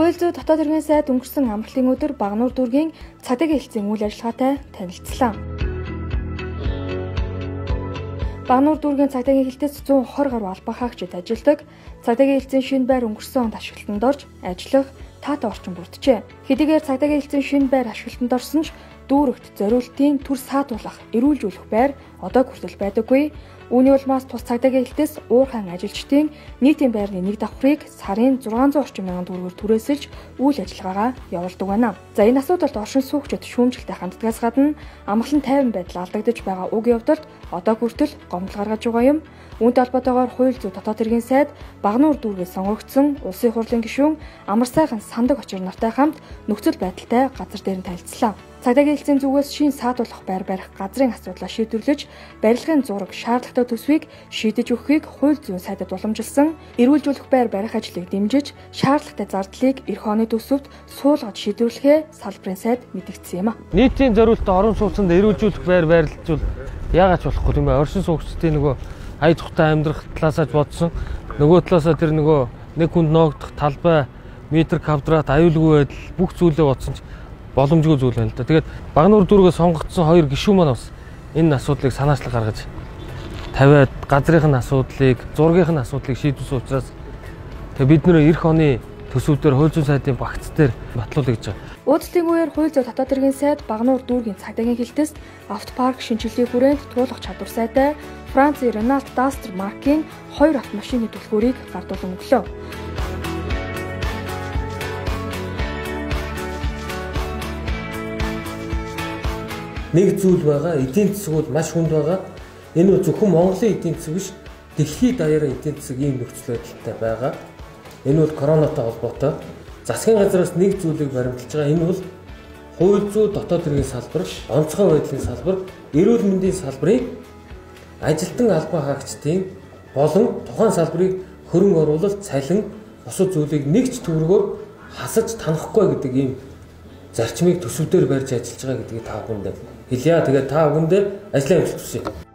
Хууль зүйн дотоод хэргийн сайд өнгөрсөн амралтын өдөр Багнуур дүүргийн цагдаагийн хэлтсийн үйл ажиллагаатай танилцлаа. Багнуур дүүргийн цагдаагийн хэлтэц 120 гаруй албан хаагчид ажилладаг. Цагдаагийн хэлтсийн шинэ байр өнгөрсөн онд ашиглалтанд орж ажиллах таатай орчин бүрджээ. Хэдийгээр цагдаагийн хэлтсийн шинэ байр ашиглалтанд орсон ч дүүрэгт зориултын төр саатуулах, эрүүлжүүлэх байр одоо хүртэл байдаггүй. Үүний улмаас тус цагдаагийн хэлтээс уурхайн ажилчдын нийтийн байрны нэг давхрыг сарын 600 орчим мянган төгрөгөөр түрээсэлж үйл ажиллагаагаа явуулдаг байна. За энэ асуудалд оршин суугчид шүүмжлэлтэй ханддгаас гадна амгалан тайван байдал алдагдаж байгаа уг явдалд одоо хүртэл гомдол гаргаж байгаа юм. Үүнтэй холбоотойгоор хууль зүйн дотоод хэргийн сайд Багнуур дүүргээс сонгогдсон улсын хурлын гишүүн Амар сайхан сандаг очир нартай хамт нөхцөл байдалтай газар дээр нь танилцлаа. Цагдаагийн хэлцээний зүгээс шин саадуулах байр барих газрын асуудлаа шийдвэрлэж барилгын зураг шаардлагатай төсвийг шийдэж өгөхийг хууль зүйн сайдад уламжилсан. Эрүүлжүүлэх байр барих ажлыг дэмжиж шаардлагатай зардлыг эх оны төсөвт суулгаж шийдвэрлэхээ салбарын сайд мэдгдсэн юм а. Нийтийн зориултад орон сууцнд эрүүлжүүлэх байр байрлуулж яагаад ч болохгүй юм бэ? Оршин суугчдын нөгөө ая тухтай амьдрах талаасаа ч бодсон. Нөгөө талаасаа тэр нөгөө нэг хүнд ноогдох талбай метр квадрат аюулгүй байдал бүх зүйлээ бодсон ч боломжгүй зүйл байна л да. Тэгээд Багнуур дүүргээс сонгогдсон хоёр гишүүн маань бас энэ асуудлыг санаачлаг гаргаж тавиад газрын асуудлыг, зургийн асуудлыг шийдвэсэн учраас тэгээд бид нэр эх оны төсөвдөр хууль зүйн сайдын багц дээр батлуулъя гэж байгаа. Уудлын үеэр хууль зүйн дотоод хэргийн сайд Багнуур дүүргийн цагдаагийн хилтэс автопарк шинжилгээ хүрээнд туулах чадвар сайтай Францын Renault Duster маркийн хоёр автомашины түлхүүрийг гардуулан өглөө. Нэг зүйл байгаа эдийн засгууд маш хүнд байгаа. Энэ нь зөвхөн Монголын эдийн засаг биш дэлхийд даяараа эдийн засаг ийм нөхцөл байдалтай байгаа. Энэ бол коронавитой холбоотой. Засгийн газраас нэг зүйлийг баримталж байгаа. Энэ бол хууль зүйн дотоод хэргийн салбар, онцгой байдлын салбар, эрүүл мэндийн салбарыг ажилтан албан хаагчдын болон тухайн салбарыг хөрөнгө оруулалт, цалин, бусад зүйлийг нэгч төврөгөөр хасаж танахгүй гэдэг ийм зарчмыг төсөвдөр барьж ажиллаж байгаа гэдгийг та бүхэнд хэлье. Тэгээд та бүхэнд амжилт хүсье.